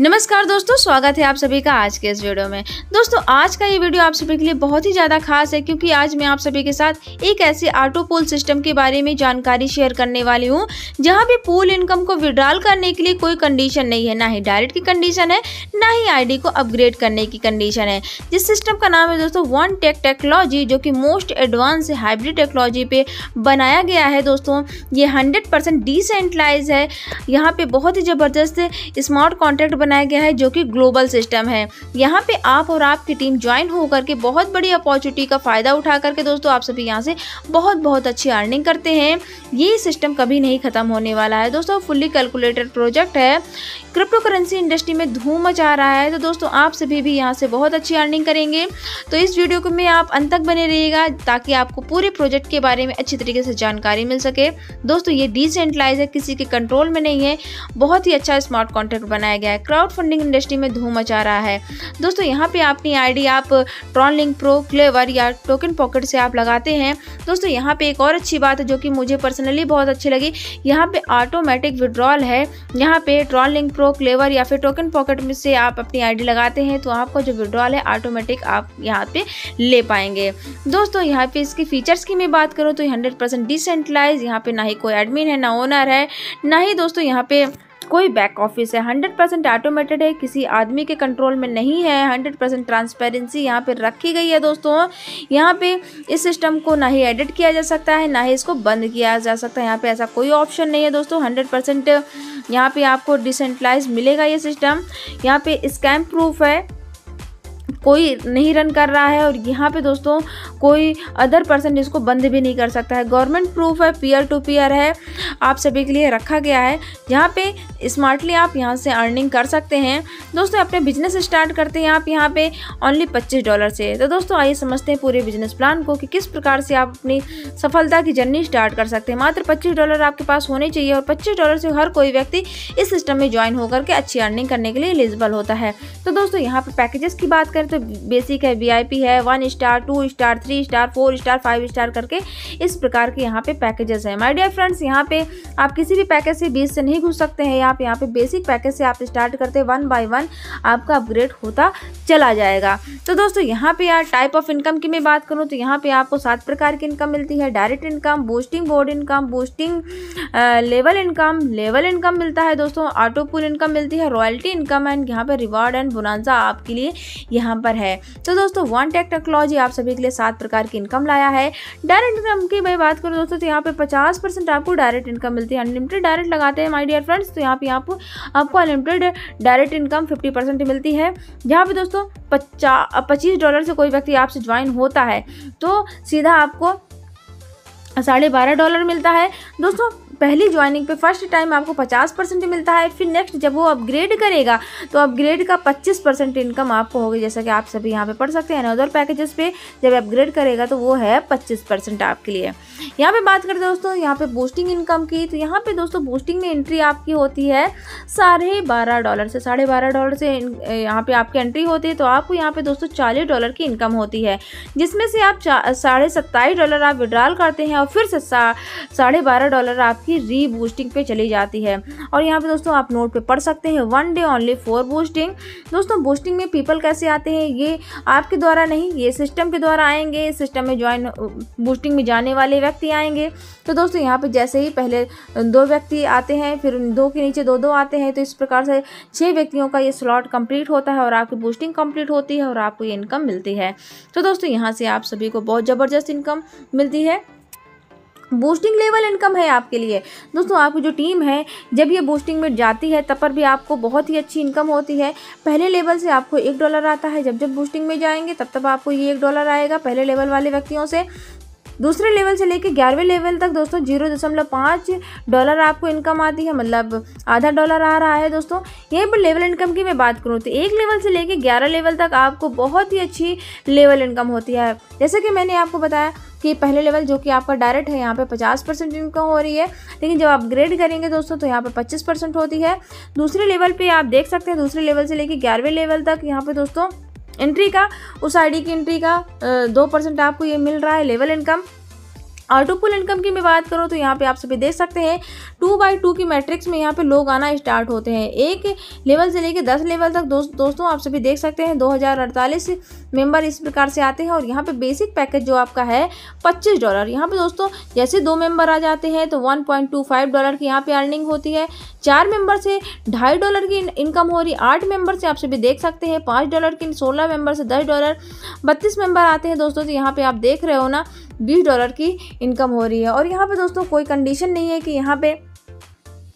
नमस्कार दोस्तों, स्वागत है आप सभी का आज के इस वीडियो में। दोस्तों, आज का ये वीडियो आप सभी के लिए बहुत ही ज़्यादा खास है, क्योंकि आज मैं आप सभी के साथ एक ऐसे ऑटो पोल सिस्टम के बारे में जानकारी शेयर करने वाली हूँ, जहाँ पे पूल इनकम को विड्रॉल करने के लिए कोई कंडीशन नहीं है। ना ही डायरेक्ट की कंडीशन है, ना ही आईडी को अपग्रेड करने की कंडीशन है। जिस सिस्टम का नाम है दोस्तों वन टेक टेक्नोलॉजी जो कि मोस्ट एडवांस हाइब्रिड टेक्नोलॉजी पे बनाया गया है दोस्तों। ये हंड्रेड परसेंट है। यहाँ पे बहुत ही ज़बरदस्त स्मार्ट कॉन्ट्रैक्ट बनाया गया है जो कि ग्लोबल सिस्टम है। यहाँ पे आप और आपकी टीम ज्वाइन होकर के बहुत बड़ी अपॉर्चुनिटी का फ़ायदा उठा करके दोस्तों आप सभी यहाँ से बहुत बहुत अच्छी अर्निंग करते हैं। ये सिस्टम कभी नहीं ख़त्म होने वाला है। दोस्तों फुल्ली कैलकुलेटेड प्रोजेक्ट है। क्रिप्टो करेंसी इंडस्ट्री में धूम मचा रहा है। तो दोस्तों, आप सभी भी यहाँ से बहुत अच्छी अर्निंग करेंगे। तो इस वीडियो को में आप अंत तक बने रहिएगा ताकि आपको पूरे प्रोजेक्ट के बारे में अच्छी तरीके से जानकारी मिल सके। दोस्तों, ये डिसेंट्रलाइज है, किसी के कंट्रोल में नहीं है। बहुत ही अच्छा स्मार्ट कॉन्ट्रैक्ट बनाया गया है। क्राउड फंडिंग इंडस्ट्री में धूम मचा रहा है। दोस्तों, यहाँ पर अपनी आईडी आप ट्रॉन लिंक प्रो क्लेवर या टोकन पॉकेट से आप लगाते हैं। दोस्तों, यहाँ पर एक और अच्छी बात है जो कि मुझे पर्सनली बहुत अच्छी लगी। यहाँ पे ऑटोमेटिक विड्रॉल है। यहाँ पर ट्रॉन लिंक प्रो क्लेवर या फिर टोकन पॉकेट में से आप अपनी आईडी लगाते हैं तो आपका जो विड्रॉल है ऑटोमेटिक आप यहाँ पे ले पाएँगे। दोस्तों, यहाँ पे इसके फीचर्स की मैं बात करूँ तो हंड्रेड परसेंट डिसेंट्रलाइज यहाँ पे ना ही कोई एडमिन है, ना ओनर है, ना ही दोस्तों यहाँ पे कोई बैक ऑफ़िस है। हंड्रेड परसेंट ऑटोमेटेड है। किसी आदमी के कंट्रोल में नहीं है। हंड्रेड परसेंट ट्रांसपेरेंसी यहाँ पे रखी गई है दोस्तों। यहाँ पे इस सिस्टम को ना ही एडिट किया जा सकता है, ना ही इसको बंद किया जा सकता है। यहाँ पे ऐसा कोई ऑप्शन नहीं है दोस्तों। हंड्रेड परसेंट यहाँ पे आपको डिसेंट्रलाइज मिलेगा ये सिस्टम यहाँ पे स्कैम प्रूफ है। कोई नहीं रन कर रहा है और यहाँ पे दोस्तों कोई अदर पर्सन इसको बंद भी नहीं कर सकता है। गवर्नमेंट प्रूफ है पीयर टू पीयर है, आप सभी के लिए रखा गया है। यहाँ पे स्मार्टली आप यहाँ से अर्निंग कर सकते हैं। दोस्तों अपने बिज़नेस स्टार्ट करते हैं आप यहाँ पे ओनली पच्चीस डॉलर से। तो दोस्तों आइए समझते हैं पूरे बिज़नेस प्लान को कि किस प्रकार से आप अपनी सफलता की जर्नी स्टार्ट कर सकते हैं। मात्र पच्चीस डॉलर आपके पास होने चाहिए और पच्चीस डॉलर से हर कोई व्यक्ति इस सिस्टम में ज्वाइन होकर के अच्छी अर्निंग करने के लिए एलिजिबल होता है। तो दोस्तों यहाँ पर पैकेजेस की बात करें तो बेसिक है वीआईपी है one star two star three star four star five star करके इस प्रकार के यहाँ पे पैकेजेस हैं। माय डियर फ्रेंड्स यहाँ पे आप किसी भी पैकेज से बीस से नहीं घुस सकते हैं। आप यहाँ पे बेसिक पैकेज से आप स्टार्ट करते वन बाय वन आपका अपग्रेड होता चला जाएगा। तो दोस्तों, यहाँ पे यार टाइप ऑफ़ इनकम की मैं बात करूँ तो यहाँ पे आपको सात प्रकार की इनकम मिलती है। Direct income boosting board income boosting level income level income मिलता है दोस्तों। ऑटो पुल इनकम मिलती है रॉयल्टी इनकम एंड यहाँ पे रिवॉर्ड एंड बुनाजा आपके लिए यहाँ पर है। तो दोस्तों वन टेक टेक्नोलॉजी आप सभी के लिए सात प्रकार की इनकम लाया है। डायरेक्ट इनकम की मैं बात करूँ दोस्तों तो यहाँ पे पचास परसेंट आपको डायरेक्ट इनकम मिलती है। अनलिमिटेड डायरेक्ट लगाते हैं माई डियर फ्रेंड्स तो यहाँ पे आपको आपको unlimited direct income fifty percent मिलती है। यहाँ पे दोस्तों पच्चा पच्चीस डॉलर से कोई व्यक्ति आपसे ज्वाइन होता है तो सीधा आपको साढ़े बारह डॉलर मिलता है। दोस्तों पहली ज्वाइनिंग पे फ़र्स्ट टाइम आपको पचास परसेंट मिलता है, फिर नेक्स्ट जब वो अपग्रेड करेगा तो अपग्रेड का पच्चीस परसेंट इनकम आपको होगी। जैसा कि आप सभी यहाँ पे पढ़ सकते हैं अदर पैकेजेस पे जब अपग्रेड करेगा तो वो है पच्चीस परसेंट आपके लिए। यहाँ पे बात करें दोस्तों, यहाँ पे बूस्टिंग इनकम की तो यहाँ पे दोस्तों बूस्टिंग में एंट्री आपकी होती है साढ़े बारह डॉलर से। साढ़े बारह डॉलर से यहाँ पे आपकी एंट्री होती है तो आपको यहाँ पे दोस्तों चालीस डॉलर की इनकम होती है। जिसमें से आप साढ़े सत्ताईस डॉलर आप विड्रॉल करते हैं और फिर से साढ़े बारह डॉलर आपकी की री बूस्टिंग पे चली जाती है। और यहाँ पे दोस्तों आप नोट पे पढ़ सकते हैं one day only for boosting दोस्तों बूस्टिंग में पीपल कैसे आते हैं? ये आपके द्वारा नहीं, ये सिस्टम के द्वारा आएँगे। सिस्टम में ज्वाइन बूस्टिंग में जाने वाले व्यक्ति आएँगे। तो दोस्तों, यहाँ पे जैसे ही पहले दो व्यक्ति आते हैं, फिर दो के नीचे दो दो आते हैं तो इस प्रकार से छः व्यक्तियों का ये स्लॉट कंप्लीट होता है और आपकी बूस्टिंग कंप्लीट होती है और आपको ये इनकम मिलती है। तो दोस्तों, यहाँ से आप सभी को बहुत ज़बरदस्त इनकम मिलती है। बूस्टिंग लेवल इनकम है आपके लिए। दोस्तों, आपकी जो टीम है, जब ये बूस्टिंग में जाती है, तब पर भी आपको बहुत ही अच्छी इनकम होती है। पहले लेवल से आपको एक डॉलर आता है। जब जब बूस्टिंग में जाएँगे, तब तब आपको ये एक डॉलर आएगा। पहले लेवल वाले व्यक्तियों से दूसरे लेवल से लेकर ग्यारहवें लेवल तक दोस्तों ज़ीरो दशमलव पाँच डॉलर आपको इनकम आती है मतलब आधा डॉलर आ रहा है दोस्तों। यहीं पर लेवल इनकम की मैं बात करूँ तो एक लेवल से लेकर ग्यारह लेवल तक आपको बहुत ही अच्छी लेवल इनकम होती है। जैसे कि मैंने आपको बताया कि पहले लेवल जो कि आपका डायरेक्ट है, यहाँ पे पचास परसेंट इनकम हो रही है, लेकिन जब आप ग्रेड करेंगे दोस्तों तो यहाँ पे पच्चीस परसेंट होती है। दूसरे लेवल पे आप देख सकते हैं, दूसरे लेवल से लेकर ग्यारहवें लेवल तक यहाँ पे दोस्तों एंट्री का, उस आईडी की एंट्री का दो परसेंट आपको ये मिल रहा है लेवल इनकम ऑटोपुल इनकम की मैं बात करूँ तो यहाँ पे आप सभी देख सकते हैं टू बाई टू की मैट्रिक्स में यहाँ पे लोग आना स्टार्ट होते हैं। एक लेवल से लेकर दस लेवल तक दोस्त, दोस्तों आप सभी देख सकते हैं, दो मेंबर इस प्रकार से आते हैं और यहाँ पे बेसिक पैकेज जो आपका है, पच्चीस डॉलर यहाँ पे दोस्तों, जैसे दो मेंबर आ जाते हैं तो one point two five dollar की यहाँ पे अर्निंग होती है। चार मेंबर से ढाई डॉलर की इनकम हो रही, आठ मेंबर से आप सभी देख सकते हैं, पाँच डॉलर की सोलह मेंबर से दस डॉलर बत्तीस मेंबर आते हैं दोस्तों तो यहाँ पे आप देख रहे हो ना बीस डॉलर की इनकम हो रही है। और यहाँ पे दोस्तों कोई कंडीशन नहीं है कि यहाँ पे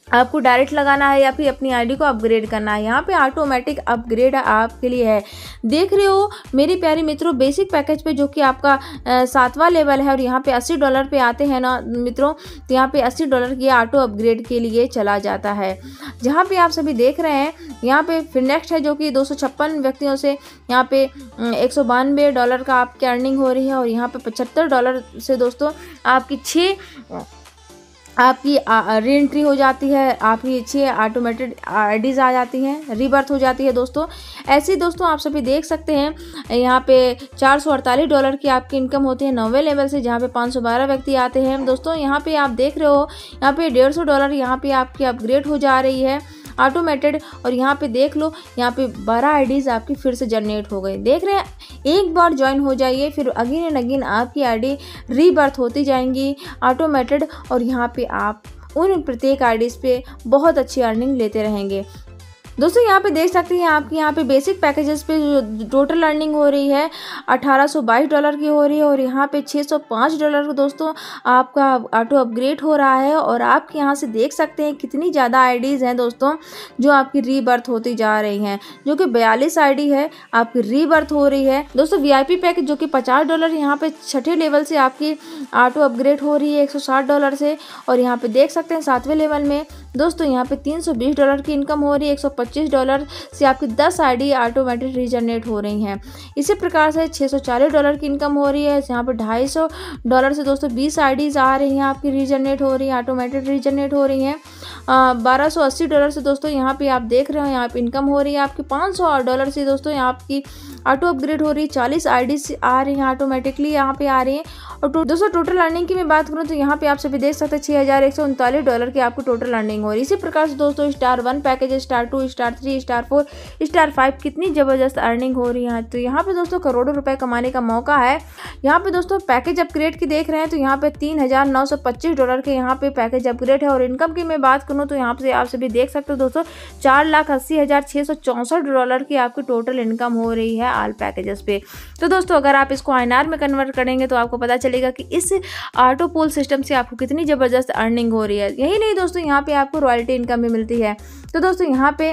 आपको डायरेक्ट लगाना है या फिर अपनी आईडी को अपग्रेड करना है। यहाँ पे ऑटोमेटिक अपग्रेड आपके लिए है। देख रहे हो, मेरे प्यारे मित्रों बेसिक पैकेज पे जो कि आपका सातवां लेवल है और यहाँ पे अस्सी डॉलर पे आते हैं ना मित्रों तो यहाँ पे अस्सी डॉलर की ऑटो अपग्रेड के लिए चला जाता है। जहाँ पे आप सभी देख रहे हैं, यहाँ पे फिर नेक्स्ट है जो कि दो सौ छप्पन व्यक्तियों से, यहाँ पे एक सौ बानवे डॉलर का आपकी अर्निंग हो रही है और यहाँ पे पचहत्तर डॉलर से दोस्तों आपकी छः आपकी री एंट्री हो जाती है, आपकी अच्छी ऑटोमेटेड आईडीज़ आ जाती हैं रीबर्थ हो जाती है दोस्तों। ऐसे दोस्तों, आप सभी देख सकते हैं, यहाँ पे चार सौ अड़तालीस डॉलर की आपकी इनकम होती है, नौवे लेवल से जहाँ पे पाँच सौ बारह व्यक्ति आते हैं। दोस्तों, यहाँ पे आप देख रहे हो, यहाँ पे डेढ़ सौ डॉलर यहाँ पे आपकी अपग्रेड हो जा रही है। ऑटोमेटेड और यहाँ पे देख लो, यहाँ पे बारह आईडीज़ आपकी फिर से जनरेट हो गई। देख रहे हैं, एक बार ज्वाइन हो जाइए, फिर अगेन एंड अगेन आपकी आईडी रीबर्थ होती जाएँगी ऑटोमेटेड और यहाँ पे आप उन प्रत्येक आईडीज़ पे बहुत अच्छी अर्निंग लेते रहेंगे। दोस्तों, यहाँ पे देख सकते हैं आपकी यहाँ पे बेसिक पैकेजेस पे जो टोटल अर्निंग हो रही है, अठारह सौ बाईस डॉलर की हो रही है और यहाँ पे 605 डॉलर दोस्तों, आपका ऑटो अपग्रेड हो रहा है और आप यहाँ से देख सकते हैं कितनी ज़्यादा आईडीज़ हैं दोस्तों, जो आपकी रीबर्थ होती जा रही हैं, जो कि बयालीस आई है, आपकी रीबर्थ हो रही है। दोस्तों वीआईपी पैकेज जो कि पचास डॉलर यहाँ पे छठे लेवल से आपकी ऑटो अपग्रेड हो रही है एक सौ साठ डॉलर से और यहाँ पे देख सकते हैं सातवें लेवल में दोस्तों, यहाँ पे 320 डॉलर की इनकम हो रही है 125 डॉलर से आपकी 10 आईडी ऑटोमेटिक रीजनरेट हो रही हैं। इसी प्रकार से 640 डॉलर की इनकम हो रही है, यहाँ पे 250 डॉलर से दोस्तों 20 आईडीज आ रही हैं, आपकी रीजनरेट हो रही है, ऑटोमेटिक रीजनरेट हो रही हैं। बारह सौ अस्सी डॉलर से दोस्तों, यहाँ पे आप देख रहे हो, यहाँ पे इनकम हो रही है आपकी पाँच सौ डॉलर से दोस्तों, यहाँ आपकी ऑटो अपग्रेड हो रही है, चालीस आई आ रही हैं, ऑटोमेटिकली यहाँ पे आ रही हैं। और दोस्तों, टोटल अर्निंग की मैं बात करूँ तो यहाँ पे आप सभी देख सकते हैं छः हज़ार एक सौ उनतालीस डॉलर की आपको टोटल अर्निंग रही इसी प्रकार से दोस्तों star one package star two star three star four star five कितनी ज़बरदस्त अर्निंग हो रही है तो यहाँ पे दोस्तों करोड़ों रुपए कमाने का मौका है। यहाँ पे दोस्तों पैकेज अपग्रेड की देख रहे हैं तो यहाँ पे तीन हज़ार नौ सौ पच्चीस डॉलर के यहाँ पे पैकेज अपग्रेड है। और इनकम की मैं बात करूँ तो यहाँ पे आप सभी देख सकते हो दोस्तों, चार लाख अस्सी हज़ार छः सौ चौंसठ डॉलर की आपकी टोटल इनकम हो रही है आल पैकेजेस पे। तो दोस्तों, अगर आप इसको आई में कन्वर्ट करेंगे तो आपको पता चलेगा कि इस ऑटो पोल सिस्टम से आपको कितनी ज़बरदस्त अर्निंग हो रही है। यही नहीं दोस्तों, यहाँ पे आपको रॉयल्टी इनकम भी मिलती है। तो दोस्तों यहाँ पे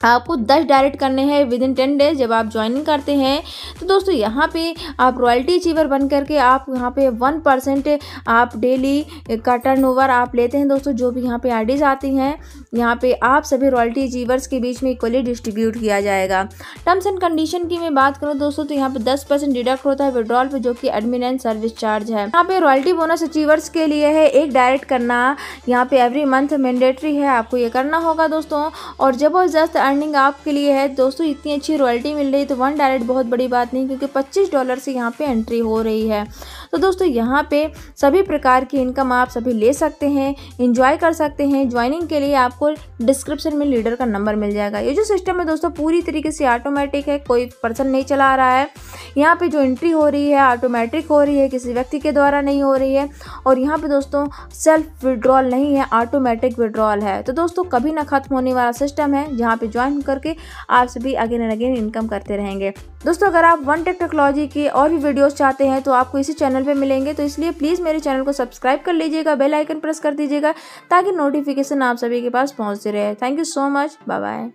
आपको दस डायरेक्ट करने हैं विद इन टेन डेज़ जब आप ज्वाइनिंग करते हैं। तो दोस्तों, यहाँ पे आप रॉयल्टी अचीवर बन करके आप यहाँ पे वन परसेंट आप डेली का टर्न ओवर आप लेते हैं। दोस्तों, जो भी यहाँ पे आईडीज आती हैं, यहाँ पे आप सभी रॉयल्टी अचीवर्स के बीच में इक्वली डिस्ट्रीब्यूट किया जाएगा। टर्म्स एंड कंडीशन की मैं बात करूँ दोस्तों तो यहाँ पे दस डिडक्ट होता है विड्रॉल पर जो कि एडमिन एंड सर्विस चार्ज है। यहाँ पे रॉयल्टी बोनस अचीवर्स के लिए है, एक डायरेक्ट करना यहाँ पे एवरी मंथ मैंडेटरी है। आपको ये करना होगा दोस्तों। और ज़बरदस्त अर्निंग आपके लिए है। दोस्तों, इतनी अच्छी रॉयल्टी मिल रही है तो वन डायरेक्ट बहुत बड़ी बात नहीं, क्योंकि 25 डॉलर से यहाँ पे एंट्री हो रही है। तो दोस्तों, यहाँ पे सभी प्रकार की इनकम आप सभी ले सकते हैं इंजॉय कर सकते हैं। ज्वाइनिंग के लिए आपको डिस्क्रिप्शन में लीडर का नंबर मिल जाएगा। ये जो सिस्टम है दोस्तों, पूरी तरीके से ऑटोमेटिक है, कोई पर्सन नहीं चला रहा है। यहाँ पे जो एंट्री हो रही है ऑटोमेटिक हो रही है, किसी व्यक्ति के द्वारा नहीं हो रही है। और यहाँ पे दोस्तों सेल्फ विड्रॉल नहीं है ऑटोमेटिक विड्रॉल है। तो दोस्तों, कभी ना खत्म होने वाला सिस्टम है, जहाँ पे ज्वाइन करके आप सभी अगेन एंड अगेन इनकम करते रहेंगे। दोस्तों, अगर आप वन टेक टेक्नोलॉजी के और भी वीडियोस चाहते हैं तो आपको इसी चैनल पर मिलेंगे। तो इसलिए प्लीज़ मेरे चैनल को सब्सक्राइब कर लीजिएगा बेल आइकन प्रेस कर दीजिएगा, ताकि नोटिफिकेशन आप सभी के पास पहुँचते रहे। Thank you so much bye bye